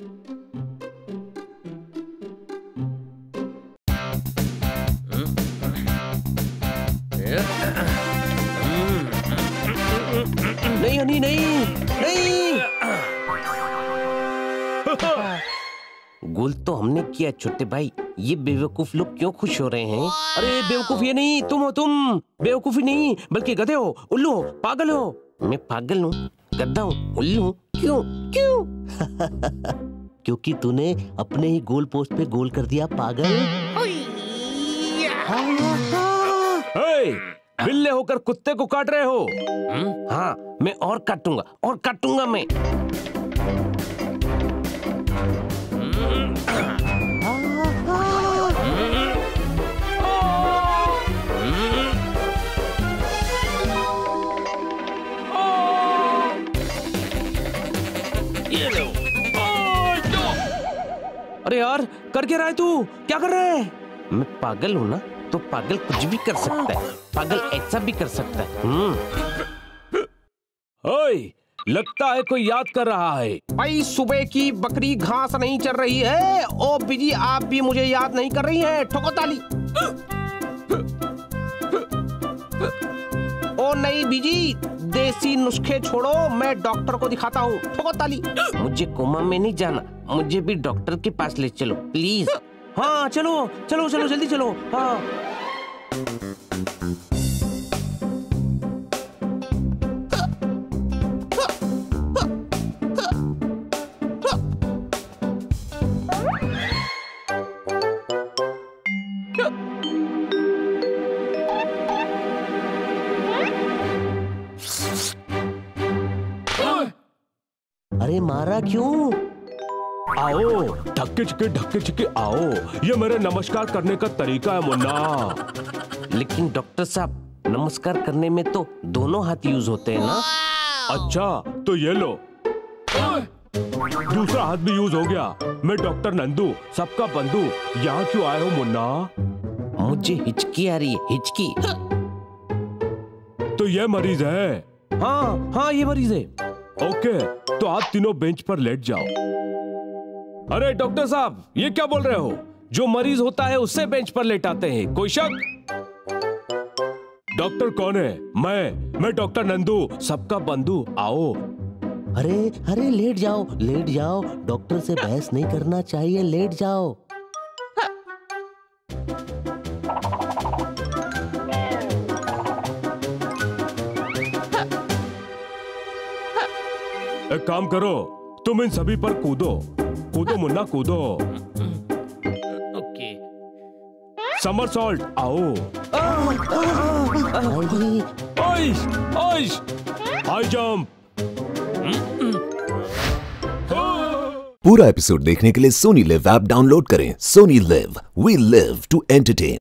नहीं नहीं नहीं गोल तो हमने किया, छोटे भाई। ये बेवकूफ़ लोग क्यों खुश हो रहे हैं? अरे, बेवकूफ़ ये नहीं, तुम हो, तुम। बेवकूफ़ी नहीं, बल्कि गधे हो, उल्लू हो, पागल हो। मैं पागल हूँ, गद्दा हूँ, उल्लू हूँ। क्यों? क्यों? क्योंकि तूने अपने ही गोल पोस्ट पे गोल कर दिया पागल। बिल्ले होकर कुत्ते को काट रहे हो? हाँ मैं और काटूँगा और काटूँगा मैं। ये लो अरे यार कर क्या रहा है तू? क्या कर रहा है? मैं पागल हूँ ना तो पागल कुछ भी कर सकता है। पागल ऐसा भी कर सकता है। हम्म। ओए लगता है कोई याद कर रहा है। भाई सुबह की बकरी घास नहीं चल रही है। ओ बीजी आप भी मुझे याद नहीं कर रही हैं। ठोको ताली। ओ नहीं बीजी देसी नुस्खे छोड़ो मैं डॉक्टर को दिखाता हूँ। ठोको ताली। मुझे कोमा में नहीं जाना मुझे भी डॉक्टर के पास ले चलो प्लीज़। हाँ चलो चलो चलो जल्दी चलो। हाँ। अरे मारा क्यों? आओ ढक्के चिक्के ढक्के चिक्के आओ। ये मेरे नमस्कार करने का तरीका है मुन्ना। लेकिन डॉक्टर साहब नमस्कार करने में तो दोनों हाथ यूज़ होते हैं ना? अच्छा तो ये लो। दूसरा हाथ भी यूज़ हो गया। मैं डॉक्टर नंदू सबका बंधु। यहाँ क्यों आए हो मुन्ना? मुझे हिचकी आ रही है हिचकी। तो ये मरीज़ है। हाँ हाँ ये मरीज़ है। ओके तो आप तीनों बेंच पर लेट जाओ। अरे, डॉक्टर साहब, ये क्या बोल रहे हो? जो मरीज़ होता है, उससे बेंच पर लेटाते हैं। कोई शक? डॉक्टर कौन है? मैं मैं डॉक्टर नंदू, सबका बंधु, आओ। अरे अरे, लेट जाओ लेट जाओ। डॉक्टर से बहस नहीं करना चाहिए, लेट जाओ। एक काम करो तुम इन सभी पर कूदो। कूदो मुन्ना कूदो। ओके। समर सॉल्ट आओ। Ice ice high jump. पूरा एपिसोड देखने के लिए सोनी लिव ऐप डाउनलोड करें। Sony LIV we live to entertain